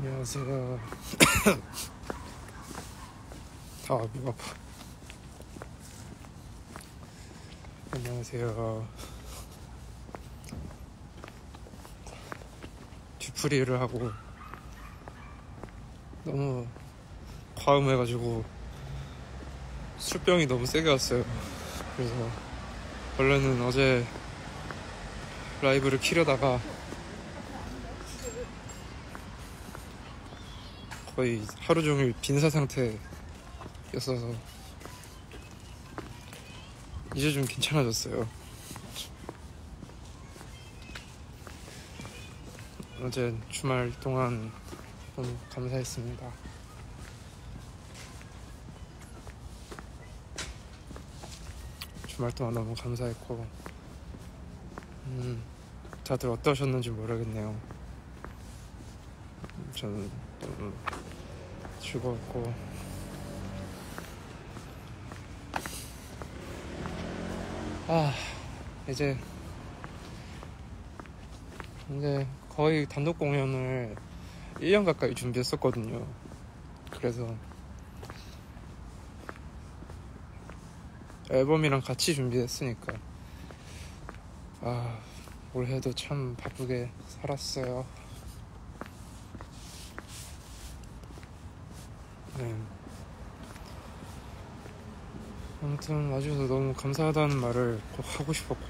안녕하세요. 아, 목 아파. 안녕하세요. 뒤풀이를 하고 너무 과음해가지고 술병이 너무 세게 왔어요. 그래서 원래는 어제 라이브를 키려다가 거의 하루 종일 빈사 상태였어서 이제 좀 괜찮아졌어요. 어제 주말 동안 너무 감사했습니다. 주말 동안 너무 감사했고, 음, 다들 어떠셨는지 모르겠네요. 저는 너 무 즐거웠고, 아, 이제, 이제 거의 단독 공연을 1년 가까이 준비했었거든요. 그래서 앨범이랑 같이 준비했으니까 아 올해도 참 바쁘게 살았어요. 네. 아무튼 와주셔서 너무 감사하다는 말을 꼭 하고 싶었고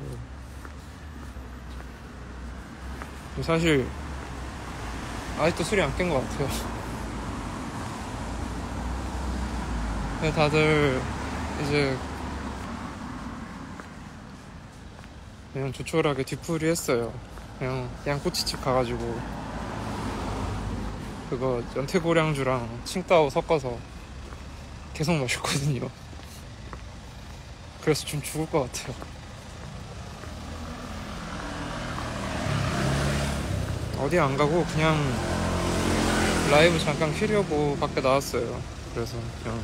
사실 아직도 술이 안 깬 것 같아요. 다들 이제 그냥 조촐하게 뒤풀이 했어요. 그냥 양꼬치집 가가지고 그거 연태고량주랑 칭따오 섞어서 계속 마셨거든요. 그래서 좀 죽을 것 같아요. 어디 안 가고 그냥 라이브 잠깐 키려고 밖에 나왔어요. 그래서 그냥, 어,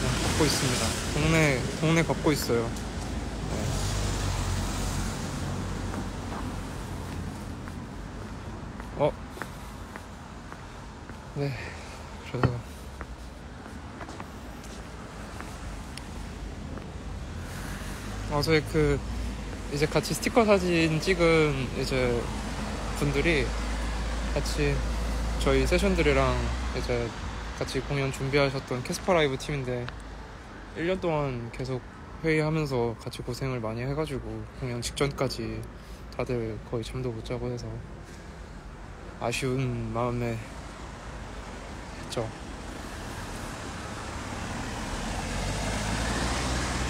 그냥 걷고 있습니다. 동네 동네 걷고 있어요. 네. 어? 네. 그래서 어제 그 이제 같이 스티커 사진 찍은 이제 분들이 같이 저희 세션들이랑 이제 같이 공연 준비하셨던 캐스퍼 라이브 팀인데 1년 동안 계속 회의하면서 같이 고생을 많이 해가지고 공연 직전까지 다들 거의 잠도 못 자고 해서 아쉬운 마음에 했죠.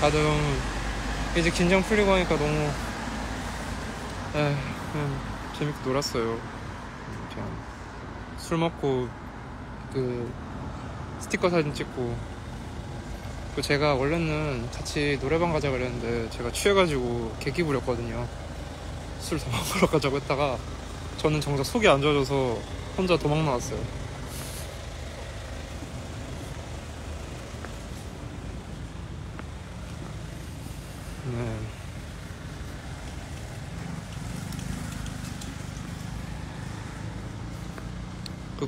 다들 이제 긴장 풀리고 하니까 너무 에 그냥 재밌게 놀았어요. 그냥 술 먹고 그 스티커 사진 찍고 그 제가 원래는 같이 노래방 가자 그랬는데 제가 취해가지고 개기 부렸거든요. 술 더 먹으러 가자고 했다가 저는 정작 속이 안 좋아져서 혼자 도망 나왔어요. 네.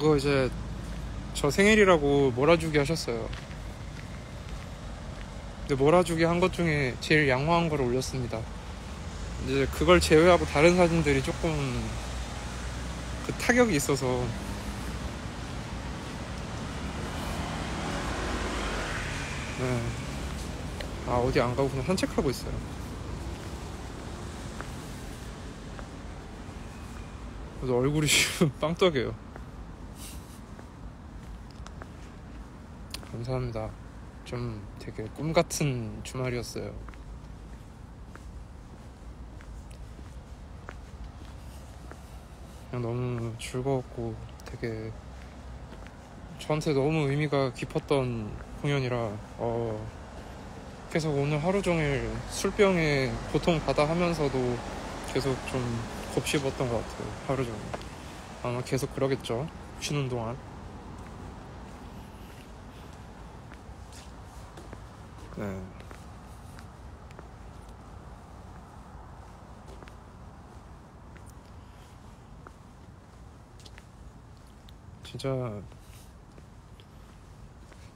그거 이제 저 생일이라고 몰아주기 하셨어요. 근데 몰아주기 한 것 중에 제일 양호한 거를 올렸습니다. 이제 그걸 제외하고 다른 사진들이 조금 그 타격이 있어서 네. 아 어디 안 가고 그냥 산책하고 있어요. 얼굴이 지금 빵떡이에요. 감사합니다. 좀 되게 꿈 같은 주말이었어요. 그냥 너무 즐거웠고 되게 저한테 너무 의미가 깊었던 공연이라 어, 계속 오늘 하루 종일 술병에 고통받아 하면서도 계속 좀 곱씹었던 것 같아요. 하루 종일. 아마 계속 그러겠죠. 쉬는 동안. 네. 진짜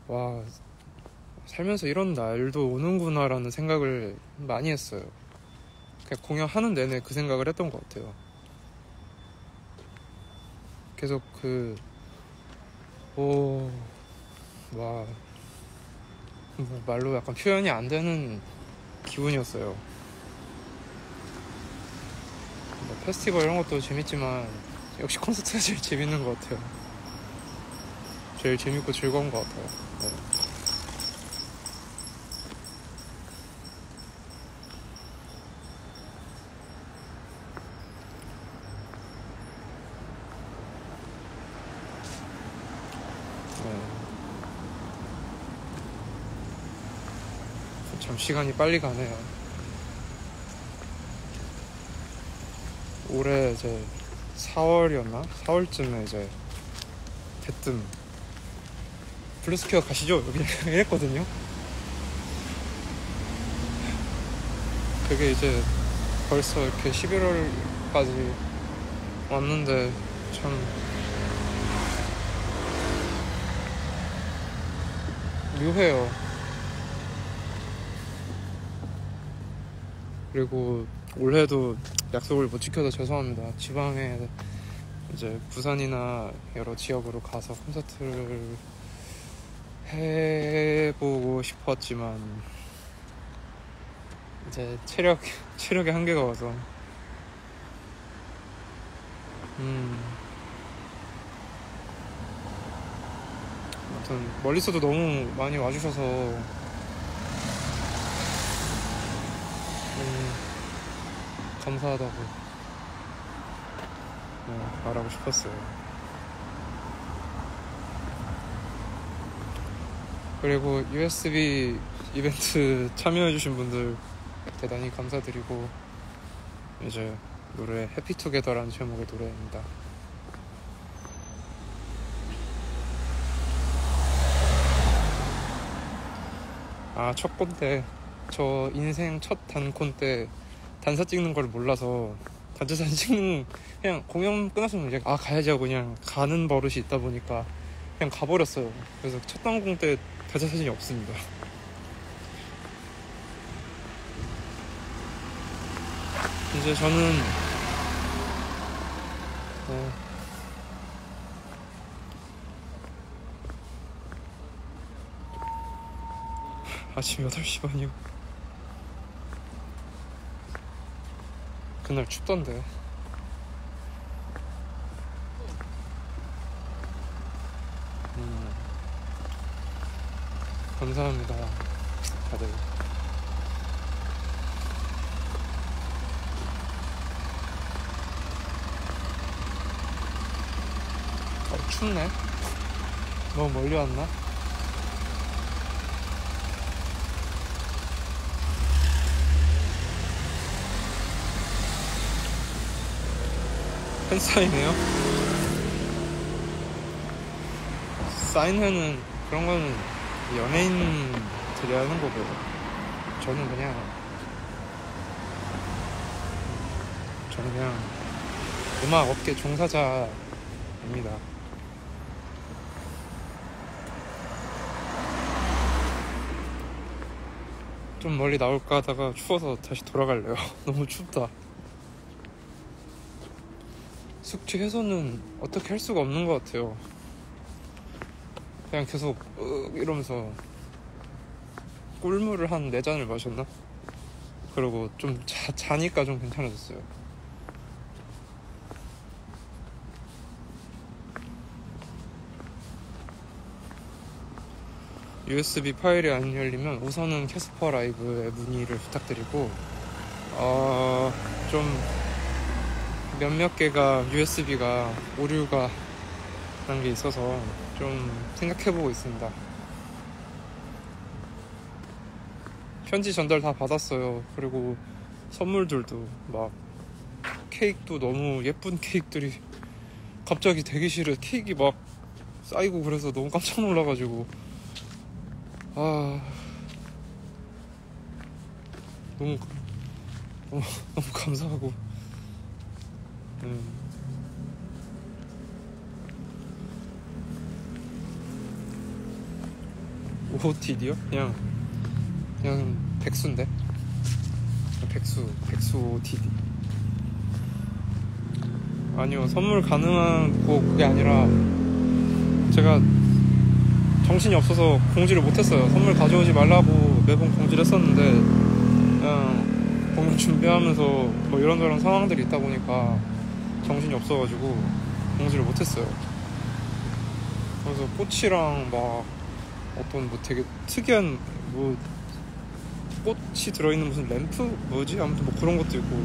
와 살면서 이런 날도 오는구나라는 생각을 많이 했어요. 그냥 공연하는 내내 그 생각을 했던 것 같아요. 계속 그, 오, 와, 뭐 말로 약간 표현이 안 되는 기분이었어요. 뭐 페스티벌 이런 것도 재밌지만, 역시 콘서트가 제일 재밌는 것 같아요. 제일 재밌고 즐거운 것 같아요. 네. 네. 참 시간이 빨리 가네요. 올해 이제 4월이었나? 4월쯤에 이제 대뜸 블루스퀘어 가시죠? 여기 이랬거든요. 그게 이제 벌써 이렇게 11월까지 왔는데 참 묘해요. 그리고 올해도 약속을 못 지켜서 죄송합니다. 지방에 이제 부산이나 여러 지역으로 가서 콘서트를 해보고 싶었지만 이제 체력 체력의 한계가 와서 음 아무튼 멀리서도 너무 많이 와주셔서 음, 감사하다고 네, 말하고 싶었어요. 그리고 USB 이벤트 참여해주신 분들 대단히 감사드리고 이제 노래 해피투게더라는 제목의 노래입니다. 아, 첫 콘때 저 인생 첫 단콘 때 단사 찍는 걸 몰라서 단체 사진 찍는 그냥 공연 끝났으면 이제 아 가야지 하고 그냥 가는 버릇이 있다 보니까 그냥 가버렸어요. 그래서 첫 단공 때 단체 사진이 없습니다. 이제 저는 어, 아침 8시 반이요. 그날 춥던데. 음, 감사합니다. 다들. 어, 춥네. 너무 멀리 왔나? 팬사인회요? 사인회는 그런 거는 연예인들이 하는 거고 저는 그냥 저는 그냥 음악 업계 종사자입니다. 좀 멀리 나올까 하다가 추워서 다시 돌아갈래요. 너무 춥다. 숙취 해소는 어떻게 할 수가 없는 것 같아요. 그냥 계속 으 이러면서 꿀물을 한 4잔을 마셨나? 그리고 좀 자, 자니까 좀 괜찮아졌어요. USB 파일이 안 열리면 우선은 캐스퍼 라이브에 문의를 부탁드리고 어, 좀 몇몇 개가 USB가 오류가 난 게 있어서 좀 생각해보고 있습니다. 편지 전달 다 받았어요. 그리고 선물들도 막 케이크도 너무 예쁜 케이크들이 갑자기 대기실에 케이크 막 쌓이고 그래서 너무 깜짝 놀라가지고 아 너무 너무, 너무 감사하고 음. 오티디요? 그냥 그냥 백수인데 백수 백수 오티디 아니요 선물 가능한 거 그게 아니라 제가 정신이 없어서 공지를 못했어요 선물 가져오지 말라고 매번 공지를 했었는데 그냥 공연 준비하면서 뭐 이런저런 상황들이 있다 보니까 정신이 없어가지고 공지를 못했어요. 그래서 꽃이랑 막 어떤 뭐 되게 특이한 뭐 꽃이 들어있는 무슨 램프? 뭐지? 아무튼 뭐 그런 것도 있고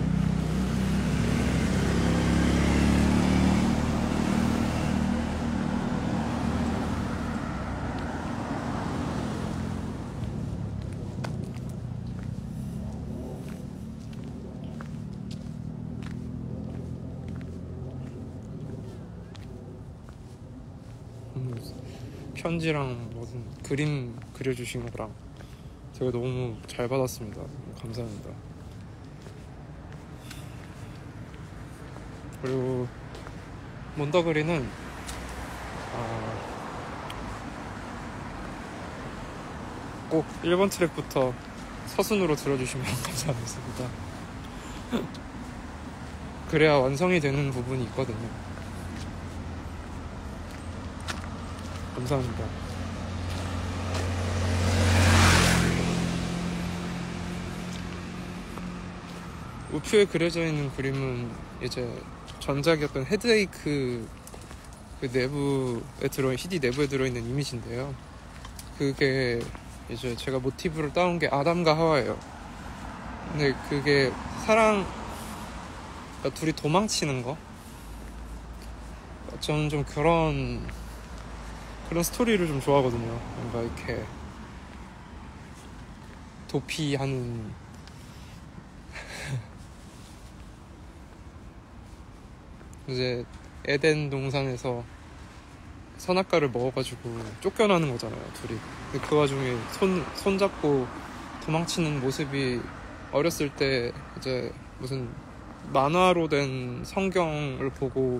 음, 편지랑 무슨 그림 그려주신 거랑 제가 너무 잘 받았습니다. 감사합니다. 그리고 몬더그리는 아, 꼭 1번 트랙부터 서순으로 들어주시면 감사하겠습니다. 그래야 완성이 되는 부분이 있거든요. 감사합니다. 우표에 그려져 있는 그림은 이제 전작이었던 헤드에이크 그 내부에 들어 CD 내부에 들어있는 이미지인데요. 그게 이제 제가 모티브를 따온 게 아담과 하와예요. 근데 그게 사랑 그러니까 둘이 도망치는 거. 저는 좀 그런 그런 스토리를 좀 좋아하거든요. 뭔가 이렇게 도피하는 이제 에덴 동산에서 선악과를 먹어가지고 쫓겨나는 거잖아요, 둘이. 그 와중에 손, 손잡고 도망치는 모습이 어렸을 때 이제 무슨 만화로 된 성경을 보고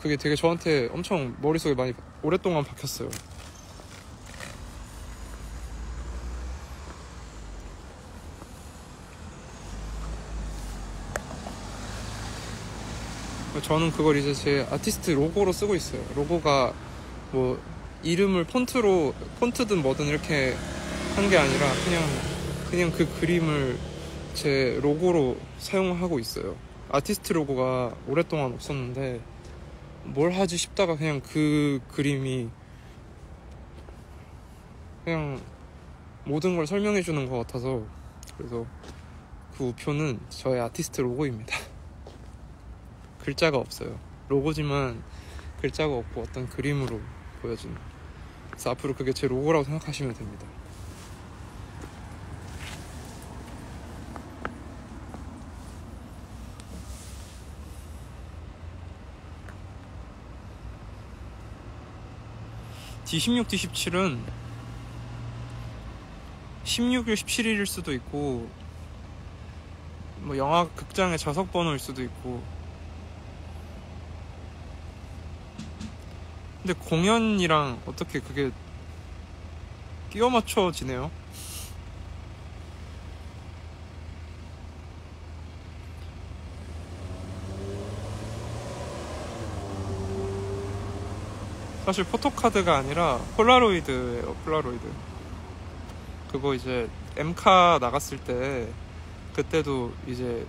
그게 되게 저한테 엄청 머릿속에 많이 오랫동안 박혔어요. 저는 그걸 이제 제 아티스트 로고로 쓰고 있어요. 로고가 뭐 이름을 폰트로 폰트든 뭐든 이렇게 한 게 아니라 그냥 그냥 그 그림을 제 로고로 사용하고 있어요. 아티스트 로고가 오랫동안 없었는데 뭘 하지 싶다가 그냥 그 그림이 그냥 모든 걸 설명해 주는 것 같아서 그래서 그 우표는 저의 아티스트 로고입니다. 글자가 없어요. 로고지만 글자가 없고 어떤 그림으로 보여진. 그래서 앞으로 그게 제 로고라고 생각하시면 됩니다. D16, D17은 16일, 17일일 수도 있고 뭐 영화 극장의 좌석 번호일 수도 있고 근데 공연이랑 어떻게 그게 끼워 맞춰지네요. 사실 포토카드가 아니라 폴라로이드예요, 폴라로이드. 그거 이제 엠카 나갔을 때 그때도 이제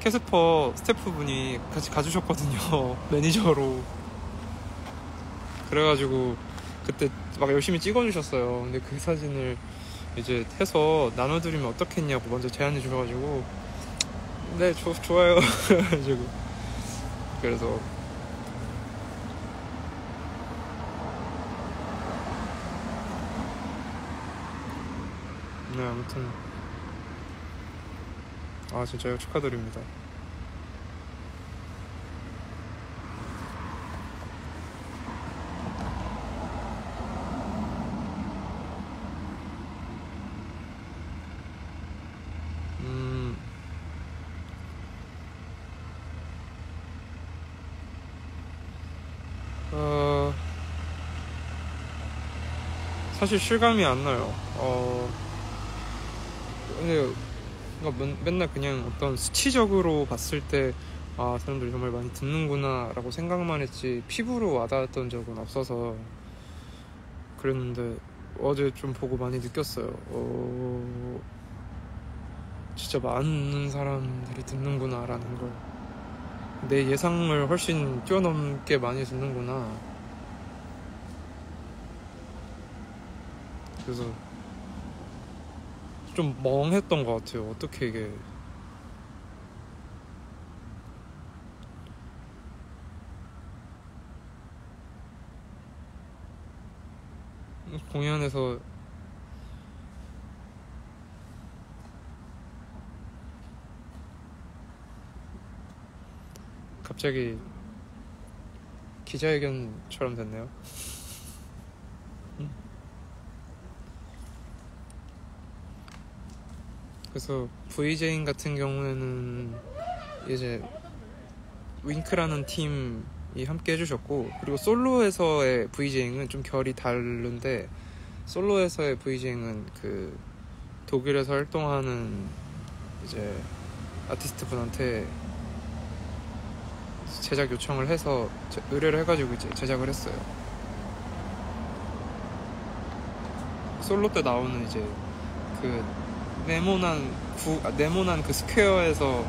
캐스퍼 스태프분이 같이 가주셨거든요. 매니저로. 그래가지고 그때 막 열심히 찍어주셨어요. 근데 그 사진을 이제 해서 나눠드리면 어떻겠냐고 먼저 제안해 주셔가지고 네, 조, 좋아요. 그래가지고 그래서 네, 아무튼 아 진짜요 축하드립니다. 어, 사실 실감이 안 나요. 어, 근데 그러니까 맨- 맨날 그냥 어떤 수치적으로 봤을 때 아, 사람들이 정말 많이 듣는구나 라고 생각만 했지 피부로 와닿았던 적은 없어서 그랬는데 어제 좀 보고 많이 느꼈어요. 어, 진짜 많은 사람들이 듣는구나 라는 걸. 내 예상을 훨씬 뛰어넘게 많이 듣는구나. 그래서 좀 멍했던 것 같아요. 어떻게 이게 공연에서 갑자기 기자회견처럼 됐네요. 음. 그래서 VJ인 같은 경우에는 이제 윙크라는 팀이 함께 해주셨고 그리고 솔로에서의 VJing은 좀 결이 다른데 솔로에서의 VJing은 그 독일에서 활동하는 이제 아티스트 분한테 제작 요청을 해서 제- 의뢰를 해가지고 이제 제작을 했어요. 솔로 때 나오는 이제 그 네모난 구 아, 네모난 그 스퀘어에서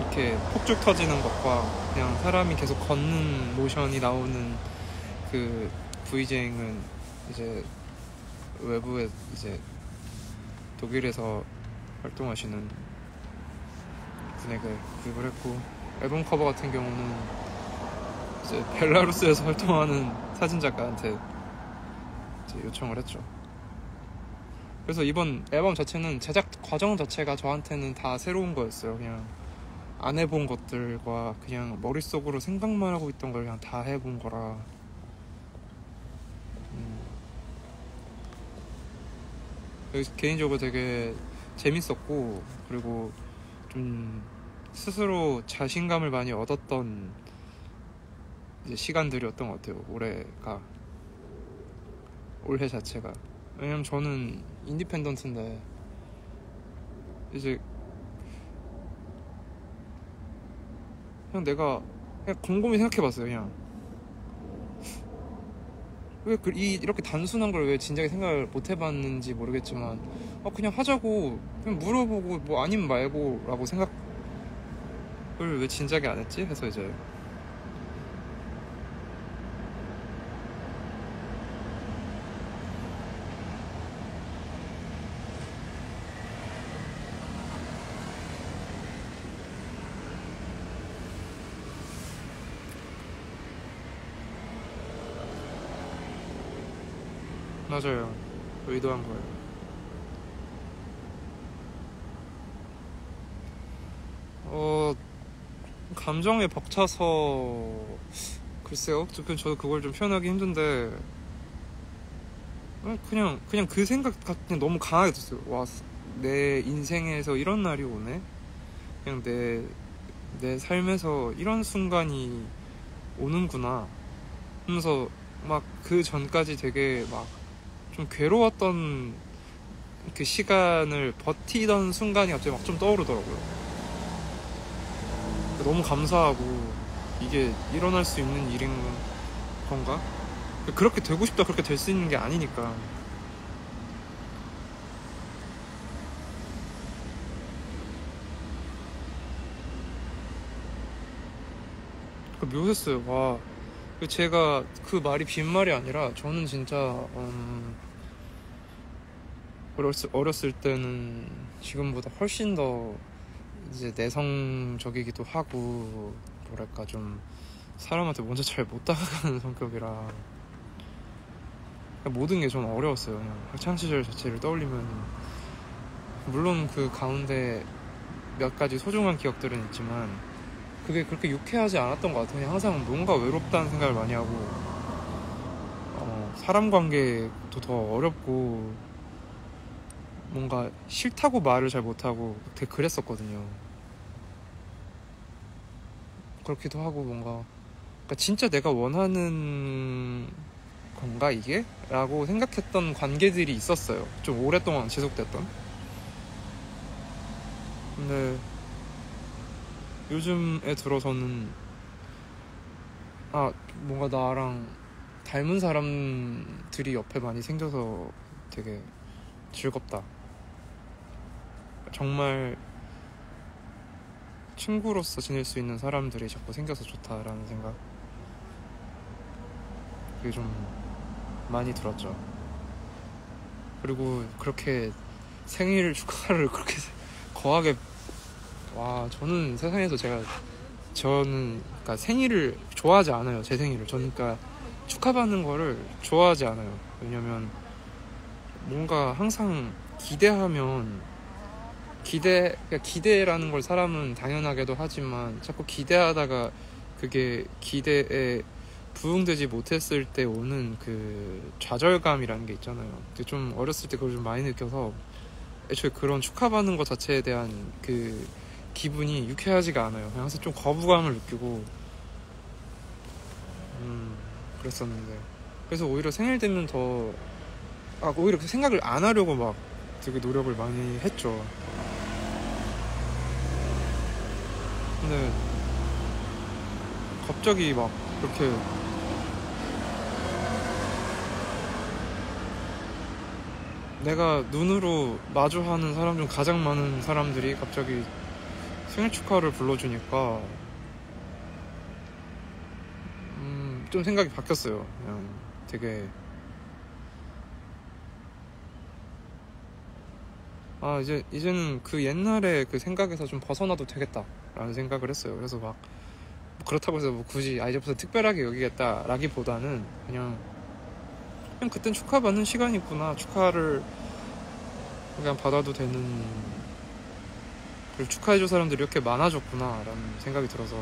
이렇게 폭죽 터지는 것과 그냥 사람이 계속 걷는 모션이 나오는 그 VJing은 이제 외부에 이제 독일에서 활동하시는 분에게 구입을 했고 앨범 커버 같은 경우는 이제 벨라루스에서 활동하는 사진작가한테 요청을 했죠. 그래서 이번 앨범 자체는 제작 과정 자체가 저한테는 다 새로운 거였어요. 그냥 안 해본 것들과 그냥 머릿속으로 생각만 하고 있던 걸 그냥 다 해본 거라. 음. 개인적으로 되게 재밌었고 그리고 좀 스스로 자신감을 많이 얻었던 시간들이었던 것 같아요. 올해가 올해 자체가 왜냐면 저는 인디펜던트인데 이제 그냥 내가 그냥 곰곰이 생각해봤어요. 그냥 왜 그, 이, 이렇게 단순한 걸 왜 진작에 생각을 못 해봤는지 모르겠지만 아, 그냥 하자고 그냥 물어보고 뭐 아니면 말고라고 생각 을왜 진작에 안 했지? 해서 이제 맞아요. 의도한 거예요. 어, 감정에 벅차서, 글쎄요. 저- 그- 저도 그걸 좀 표현하기 힘든데, 어, 그냥, 그냥 그 생각, 그냥 너무 강하게 들었어요. 와, 내 인생에서 이런 날이 오네? 그냥 내, 내 삶에서 이런 순간이 오는구나. 하면서 막 그 전까지 되게 막 좀 괴로웠던 그 시간을 버티던 순간이 갑자기 막 좀 떠오르더라고요. 너무 감사하고 이게 일어날 수 있는 일인 건가? 그렇게 되고 싶다 그렇게 될 수 있는 게 아니니까. 그 묘했어요. 와, 그 제가 그 말이 빈말이 아니라 저는 진짜 음, 어렸을, 어렸을 때는 지금보다 훨씬 더 이제 내성적이기도 하고 뭐랄까 좀 사람한테 먼저 잘 못 다가가는 성격이라 모든 게 좀 어려웠어요. 그냥 학창 시절 자체를 떠올리면 물론 그 가운데 몇 가지 소중한 기억들은 있지만 그게 그렇게 유쾌하지 않았던 것 같아요. 항상 뭔가 외롭다는 생각을 많이 하고 어, 사람 관계도 더 어렵고 뭔가 싫다고 말을 잘 못하고 되게 그랬었거든요. 그렇기도 하고 뭔가 그러니까 진짜 내가 원하는 건가 이게? 라고 생각했던 관계들이 있었어요. 좀 오랫동안 지속됐던. 근데 요즘에 들어서는 아 뭔가 나랑 닮은 사람들이 옆에 많이 생겨서 되게 즐겁다. 정말 친구로서 지낼 수 있는 사람들이 자꾸 생겨서 좋다라는 생각. 그게 좀 많이 들었죠. 그리고 그렇게 생일 축하를 그렇게 거하게 와 저는 세상에서 제가 저는 그러니까 생일을 좋아하지 않아요 제 생일을 저는 그러니까 축하받는 거를 좋아하지 않아요 왜냐면 뭔가 항상 기대하면 기대 그러니까 기대라는 걸 사람은 당연하게도 하지만 자꾸 기대하다가 그게 기대에 부응되지 못했을 때 오는 그 좌절감이라는 게 있잖아요. 좀 어렸을 때 그걸 좀 많이 느껴서 애초에 그런 축하받는 것 자체에 대한 그 기분이 유쾌하지가 않아요. 항상 좀 거부감을 느끼고 음 그랬었는데 그래서 오히려 생일 되면 더 아, 오히려 그 생각을 안 하려고 막 되게 노력을 많이 했죠. 근데 갑자기 막 그렇게 내가 눈으로 마주하는 사람 중 가장 많은 사람들이 갑자기 생일 축하를 불러주니까 음, 좀 생각이 바뀌었어요. 그냥 되게 아 이제 이제는 그 옛날에 그 생각에서 좀 벗어나도 되겠다 라는 생각을 했어요. 그래서 막 그렇다고 해서 뭐 굳이 아 이제부터 특별하게 여기겠다라기보다는 그냥 그냥 그땐 축하받는 시간이구나 축하를 그냥 받아도 되는 그리고 축하해줄 사람들이 이렇게 많아졌구나 라는 생각이 들어서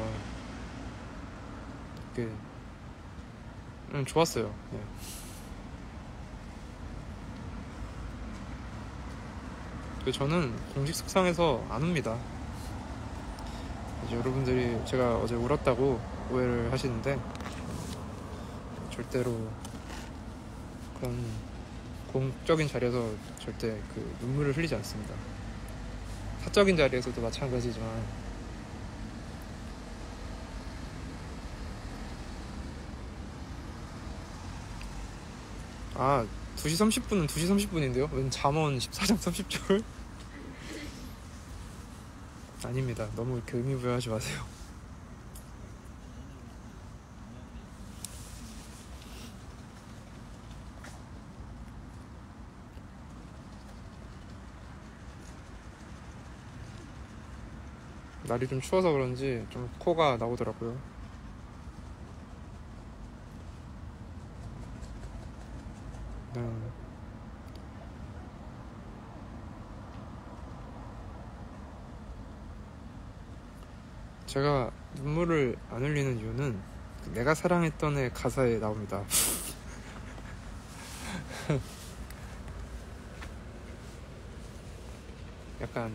그게 음, 좋았어요 네. 저는 공식 석상에서 안 웁니다 이제 여러분들이 제가 어제 울었다고 오해를 하시는데 절대로 그런 공적인 자리에서 절대 그 눈물을 흘리지 않습니다. 사적인 자리에서도 마찬가지지만 아 2시 30분은 2시 30분인데요? 웬 잠언 14장 30절? 아닙니다. 너무 의미부여하지 마세요. 날이 좀 추워서 그런지 좀 코가 나오더라고요. 네. 제가 눈물을 안 흘리는 이유는 그 내가 사랑했던 애 가사에 나옵니다. 약간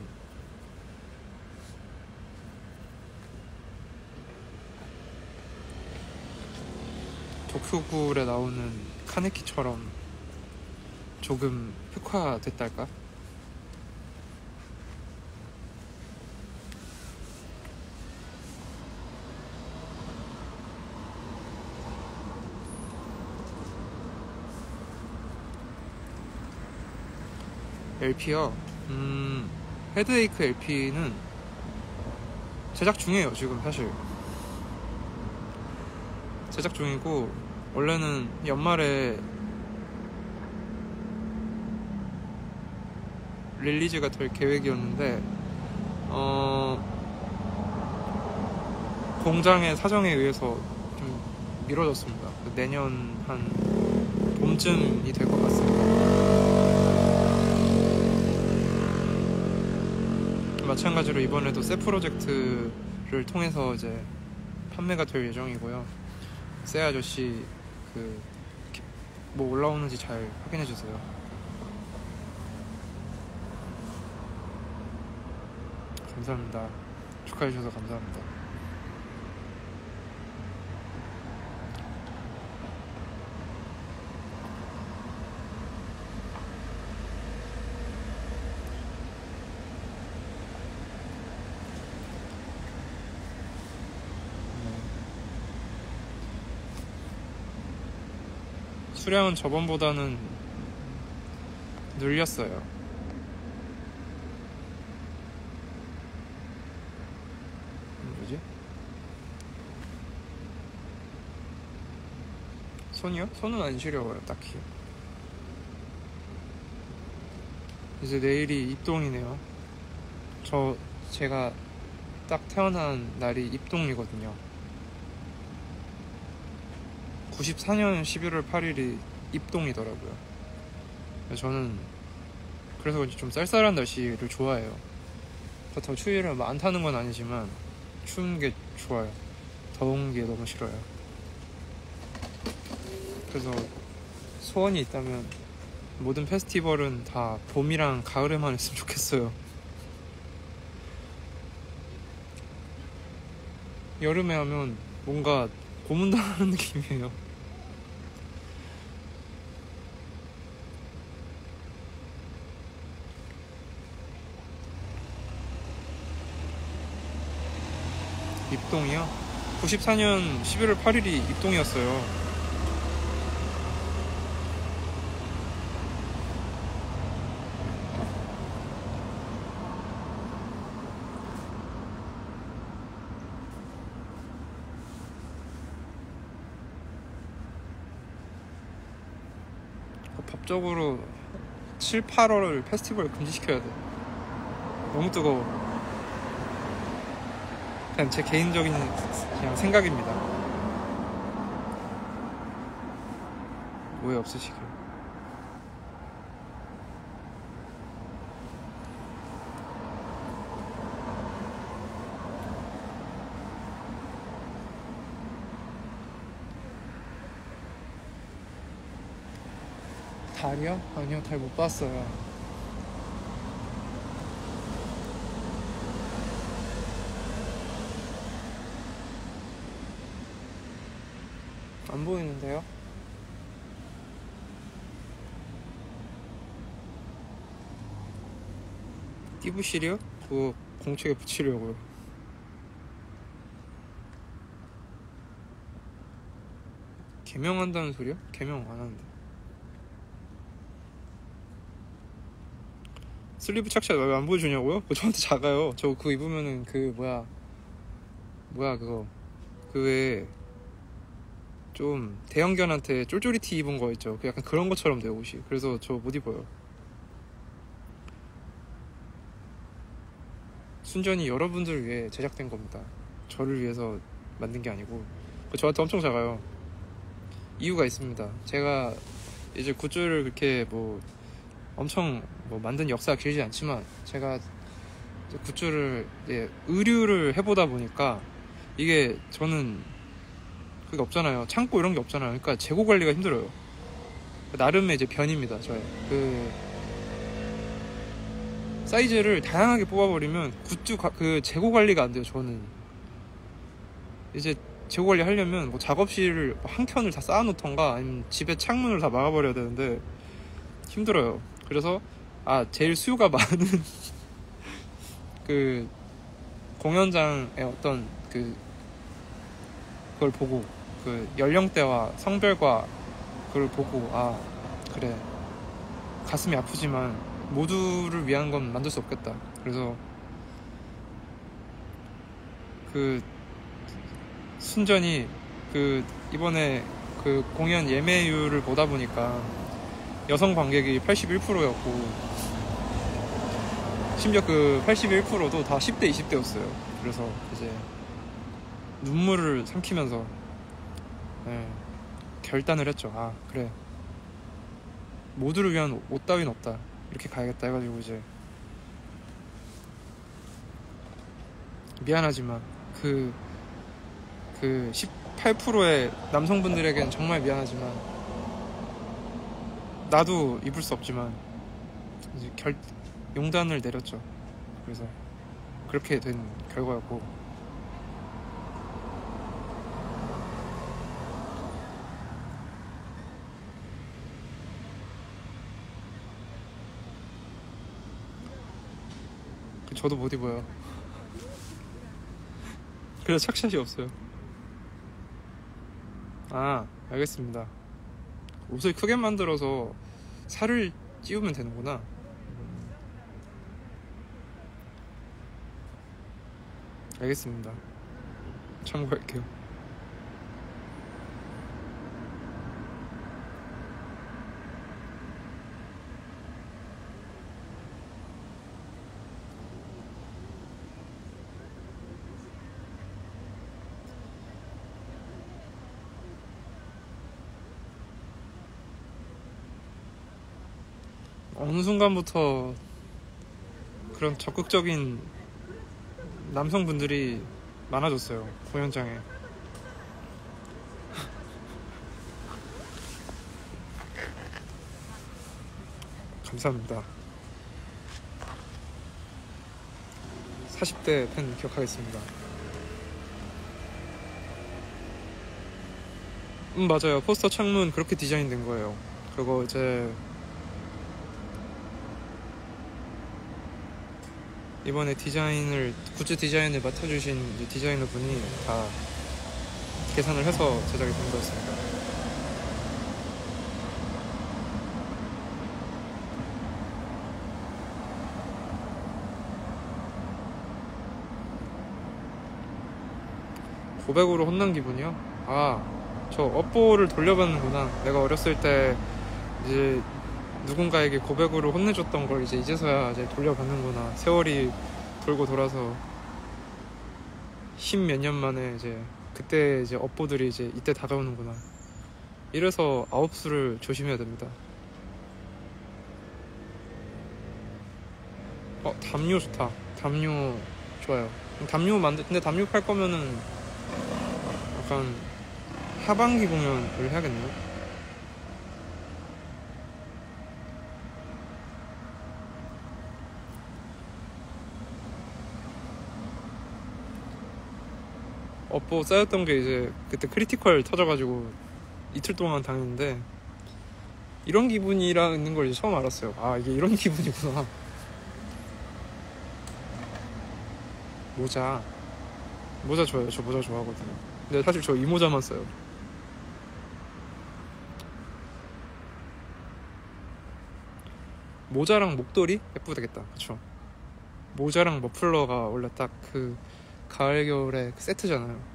도쿄굴에 나오는 카네키처럼 조금 흑화됐달까? LP요. 음, 헤드에이크 LP는 제작 중이에요, 지금 사실. 제작 중이고 원래는 연말에 릴리즈가 될 계획이었는데 어 공장의 사정에 의해서 좀 미뤄졌습니다. 내년 한 봄쯤이 될 것 같습니다. 마찬가지로 이번에도 새 프로젝트를 통해서 이제 판매가 될 예정이고요. 세 아저씨 그 뭐 올라오는지 잘 확인해 주세요. 감사합니다. 축하해 주셔서 감사합니다. 수량은 저번보다는 늘렸어요. 뭐지? 손이요? 손은 안 시려워요, 딱히. 이제 내일이 입동이네요. 저 제가 딱 태어난 날이 입동이거든요. 94년 11월 8일이 입동이더라고요. 저는 그래서 그런지 좀 쌀쌀한 날씨를 좋아해요. 그렇다고 추위를 안 타는 건 아니지만 추운 게 좋아요. 더운 게 너무 싫어요. 그래서 소원이 있다면 모든 페스티벌은 다 봄이랑 가을에만 했으면 좋겠어요. 여름에 하면 뭔가 고문당하는 느낌이에요. 입동이요? 94년 11월 8일이 입동이었어요. 법적으로 7, 8월 페스티벌 금지시켜야 돼. 너무 뜨거워. 그냥 제 개인적인 그냥 생각입니다. 오해 없으시길. 달이요? 아니요, 달못 봤어요. 안 보이는데요? 띠부실이요? 그거 공책에 붙이려고요. 개명한다는 소리요? 개명 안 하는데. 슬리브 착샷 왜 안 보여주냐고요? 그거 저한테 작아요. 저 그거 입으면은 그 뭐야 뭐야 그거 그 외에 좀 대형견한테 쫄쫄이 티 입은 거 있죠. 그 약간 그런 것처럼 돼요 옷이. 그래서 저 못 입어요. 순전히 여러분들을 위해 제작된 겁니다. 저를 위해서 만든 게 아니고 그 저한테 엄청 작아요. 이유가 있습니다. 제가 이제 굿즈를 그렇게 뭐 엄청 뭐 만든 역사가 길지 않지만 제가 굿즈를 이제 의류를 해보다 보니까 이게 저는 그게 없잖아요. 창고 이런 게 없잖아요. 그러니까 재고 관리가 힘들어요. 나름의 이제 변입니다. 저의 그 사이즈를 다양하게 뽑아버리면 굿즈 가- 그 재고 관리가 안 돼요. 저는 이제 재고 관리 하려면 뭐 작업실을 한 켠을 다 쌓아놓던가 아니면 집에 창문을 다 막아버려야 되는데 힘들어요. 그래서 아 제일 수요가 많은 그 공연장의 어떤 그 그걸 보고 그 연령대와 성별과 그걸 보고 아 그래 가슴이 아프지만 모두를 위한 건 만들 수 없겠다. 그래서 그 순전히 그 이번에 그 공연 예매율을 보다 보니까 여성 관객이 81%였고 심지어 그 81%도 다 10대 20대였어요. 그래서 이제 눈물을 삼키면서 예, 결단을 했죠. 아 그래 모두를 위한 옷 따윈 없다. 이렇게 가야겠다 해가지고 이제 미안하지만 그 그 18%의 남성분들에겐 정말 미안하지만 나도 입을 수 없지만 이제 결 용단을 내렸죠. 그래서 그렇게 된 결과였고 그 저도 못 입어요. 그래서 착샷이 없어요. 아, 알겠습니다. 옷을 크게 만들어서 살을 찌우면 되는구나. 알겠습니다. 참고할게요. 어느 순간부터 그런 적극적인 남성분들이 많아졌어요 공연장에. 감사합니다. 40대 팬 기억하겠습니다. 음 맞아요. 포스터 창문 그렇게 디자인된 거예요. 그리고 이제 이번에 디자인을 굿즈 디자인을 맡아주신 디자이너 분이 다 계산을 해서 제작이 된 거였습니다. 고백으로 혼난 기분이요? 아, 저 업보를 돌려받는구나. 내가 어렸을 때 이제 누군가에게 고백으로 혼내줬던 걸 이제 이제서야 이제 돌려받는구나. 세월이 돌고 돌아서 십 몇 년 만에 이제 그때 이제 업보들이 이제 이때 다가오는구나. 이래서 아홉수를 조심해야 됩니다. 어, 담요 좋다. 담요 좋아요. 담요 만들, 근데 담요 팔 거면은 약간 하반기 공연을 해야겠네요. 업보 쌓였던 게 이제 그때 critical 터져가지고 이틀 동안 당했는데 이런 기분이라는 걸 처음 알았어요. 아 이게 이런 기분이구나. 모자 모자 좋아요. 저 모자 좋아하거든요. 근데 사실 저 이 모자만 써요. 모자랑 목도리 예쁘겠다. 그쵸? 모자랑 머플러가 원래 딱 그 가을 겨울의 그 세트잖아요.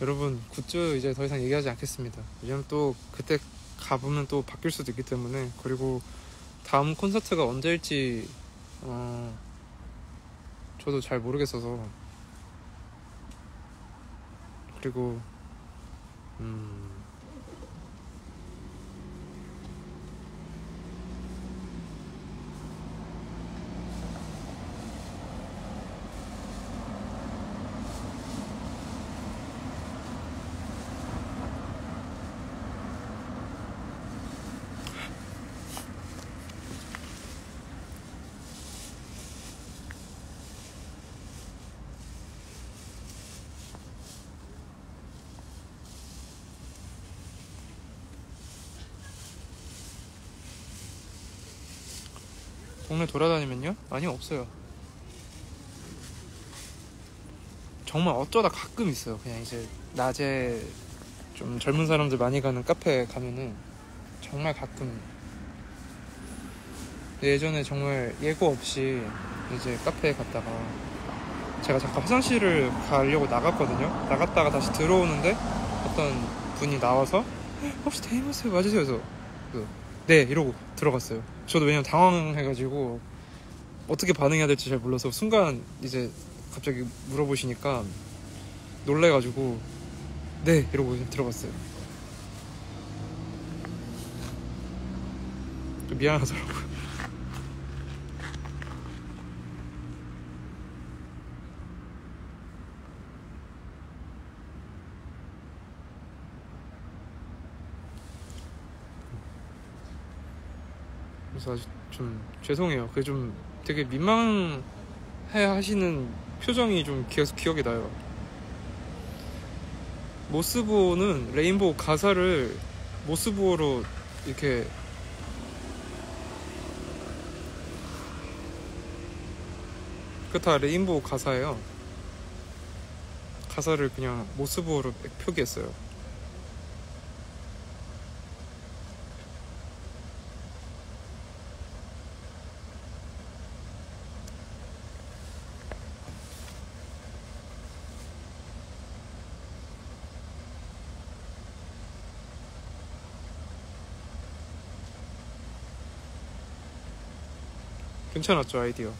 여러분 굿즈 이제 더 이상 얘기하지 않겠습니다. 왜냐면 또 그때 가보면 또 바뀔 수도 있기 때문에 그리고 다음 콘서트가 언제일지 어, 저도 잘 모르겠어서 그리고 음, 동네 돌아다니면요? 아니요 없어요. 정말 어쩌다 가끔 있어요. 그냥 이제 낮에 좀 젊은 사람들 많이 가는 카페 가면은 정말 가끔 예전에 정말 예고 없이 이제 카페에 갔다가 제가 잠깐 화장실을 가려고 나갔거든요. 나갔다가 다시 들어오는데 어떤 분이 나와서 혹시 데이먼스 맞으세요? 그래서 그, 네 이러고 들어갔어요. 저도 왜냐면 당황해가지고 어떻게 반응해야 될지 잘 몰라서 순간 이제 갑자기 물어보시니까 놀래가지고 네 이러고 들어갔어요. 좀 미안하더라고요. 그래서 좀 죄송해요. 그게 좀 되게 민망해 하시는 표정이 좀 계속 기억이 나요. 모스부호는 rainbow 가사를 모스부호로 이렇게 그 다 rainbow 가사예요. 가사를 그냥 모스부호로 표기했어요. 괜찮았죠 아이디어.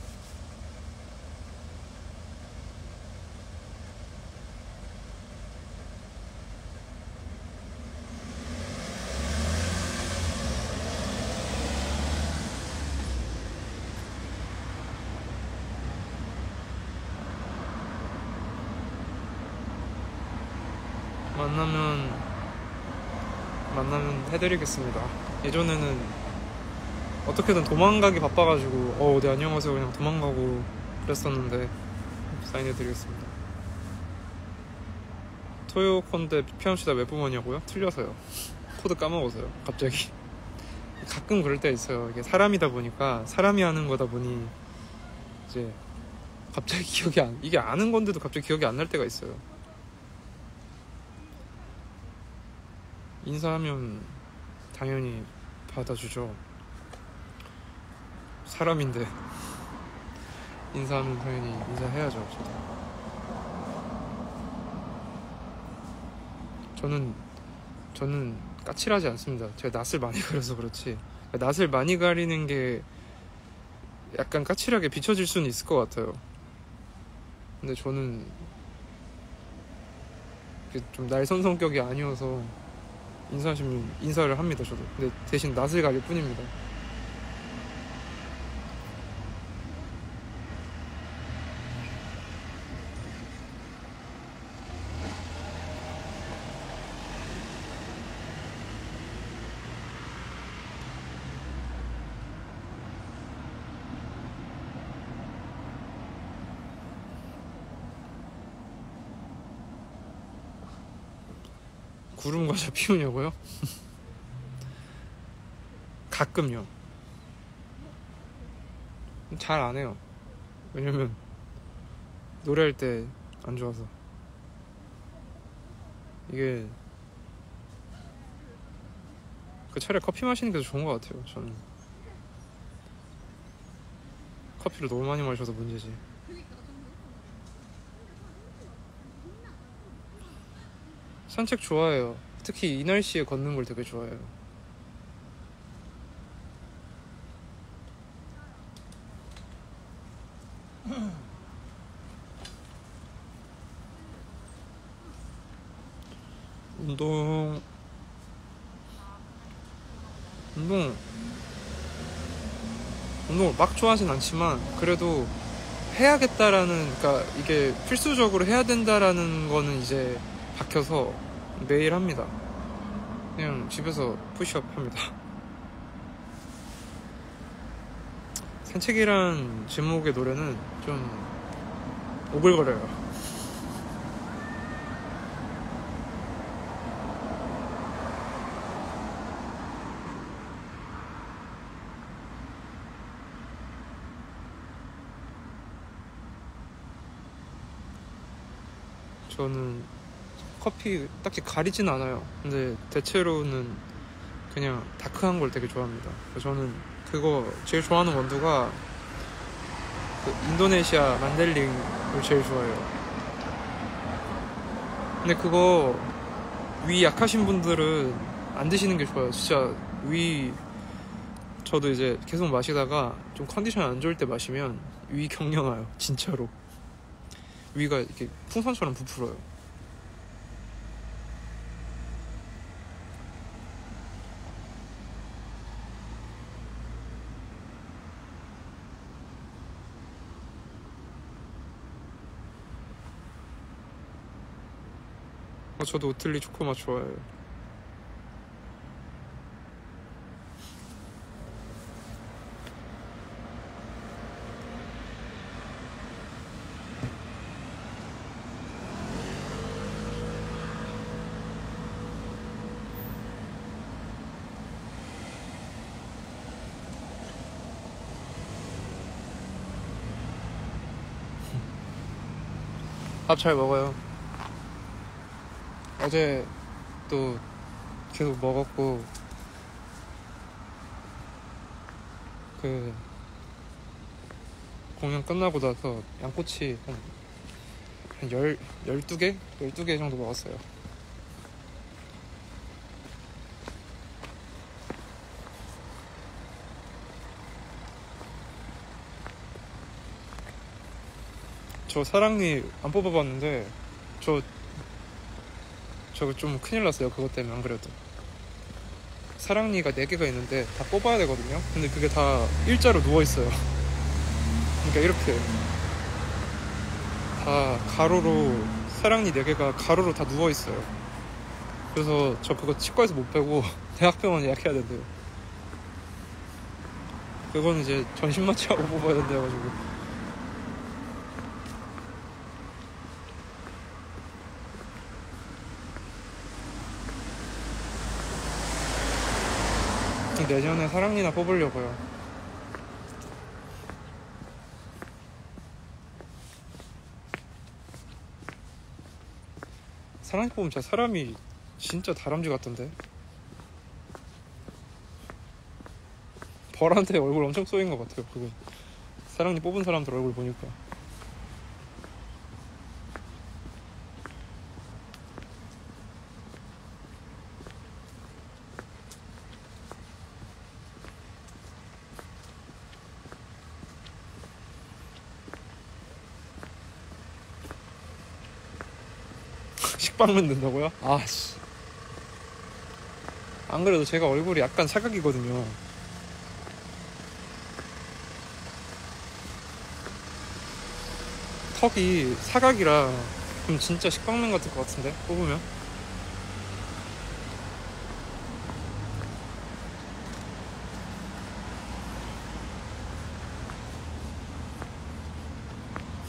만나면 만나면 해드리겠습니다. 예전에는 어떻게든 도망가기 바빠가지고 어, 네 안녕하세요. 그냥 도망가고 그랬었는데 사인해드리겠습니다. 토요 콘 때 피아노 치다 몇 번이냐고요? 틀려서요. 코드 까먹어서요. 갑자기. 가끔 그럴 때 있어요. 이게 사람이다 보니까 사람이 하는 거다 보니 이제 갑자기 기억이 안 이게 아는 건데도 갑자기 기억이 안 날 때가 있어요. 인사하면 당연히 받아주죠 사람인데 인사하면 당연히 인사해야죠 저도. 저는 저는 까칠하지 않습니다. 제가 낯을 많이 가려서 그렇지. 낯을 많이 가리는 게 약간 까칠하게 비춰질 수는 있을 것 같아요. 근데 저는 좀 날선 성격이 아니어서 인사하시면 인사를 합니다 저도. 근데 대신 낯을 가릴 뿐입니다 과자 피우냐고요? 가끔요. 잘 안 해요. 왜냐면 노래할 때 안 좋아서. 이게 그 차라리 커피 마시는 게더 좋은 것 같아요. 저는 커피를 너무 많이 마셔서 문제지. 산책 좋아해요. 특히 이 날씨에 걷는 걸 되게 좋아해요. 운동 운동 운동을 막 좋아하진 않지만 그래도 해야겠다라는 그러니까 이게 필수적으로 해야 된다라는 거는 이제 박혀서 매일 합니다. 그냥 집에서 푸시업 합니다. 산책이란 제목의 노래는 좀 오글거려요. 저는 커피 딱히 가리진 않아요. 근데 대체로는 그냥 다크한 걸 되게 좋아합니다. 저는 그거 제일 좋아하는 원두가 그 인도네시아 만델링을 제일 좋아해요. 근데 그거 위 약하신 분들은 안 드시는 게 좋아요. 진짜 위 저도 이제 계속 마시다가 좀 컨디션 안 좋을 때 마시면 위 경련와요. 진짜로 위가 이렇게 풍선처럼 부풀어요. 어, 저도 오틀리 초코맛 좋아해요. 밥 잘 먹어요. 어제 또 계속 먹었고 그 공연 끝나고 나서 양꼬치 한, 한 열, 12개? 12개 정도 먹었어요. 저 사랑니 안 뽑아봤는데 저 저거 좀 큰일 났어요 그것 때문에 안 그래도. 사랑니가 4개가 있는데 다 뽑아야 되거든요. 근데 그게 다 일자로 누워있어요. 그러니까 이렇게 다 가로로 사랑니 4개가 가로로 다 누워있어요. 그래서 저 그거 치과에서 못 빼고 대학병원 예약해야 된대요. 그거는 이제 전신 마취하고 뽑아야 된대요 가지고 내년에 사랑니나 뽑으려고요. 사랑니 뽑으면 진짜 사람이 진짜 다람쥐 같던데. 벌한테 얼굴 엄청 쏘인 것 같아요. 그거 사랑니 뽑은 사람들 얼굴 보니까. 식빵만 든다고요? 아씨. 안 그래도 제가 얼굴이 약간 사각이거든요. 턱이 사각이라 그럼 진짜 식빵맨 같을 것 같은데 뽑으면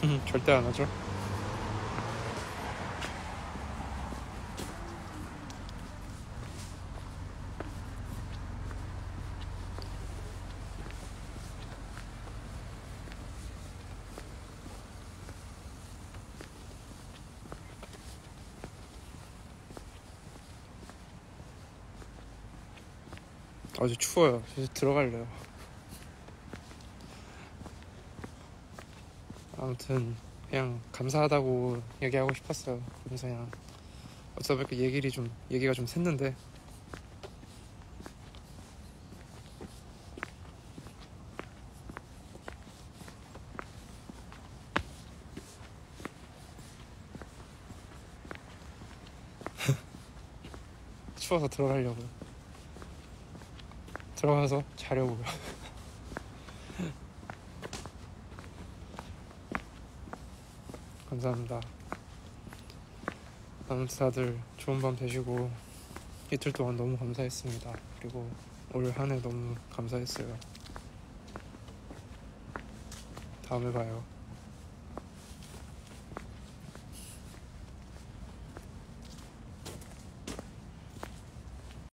절대 안 하죠. 아주 추워요. 이제 들어갈래요. 아무튼 그냥 감사하다고 얘기하고 싶었어요. 그래서 그냥 어쩌다 보니까 얘기를 좀 얘기가 좀 샜는데 추워서 들어가려고요. 들어가서 자려고요. 감사합니다. 다들 좋은 밤 되시고 이틀 동안 너무 감사했습니다. 그리고 올 한 해 너무 감사했어요. 다음에 봐요.